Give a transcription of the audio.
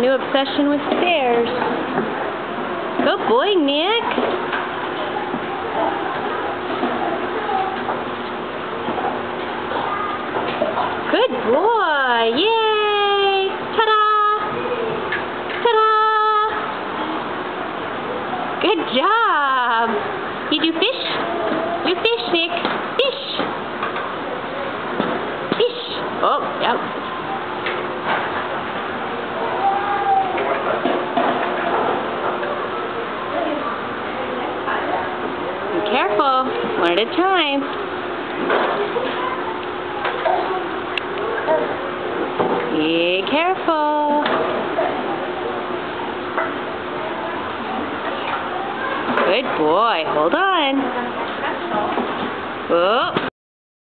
new obsession with stairs. Good boy, Nick. Good boy. Yay. Ta-da. Ta-da. Good job. You do fish? Do fish, Nick. Fish. Fish. Oh, yep. Be careful. One at a time. Be careful. Good boy. Hold on. Oh.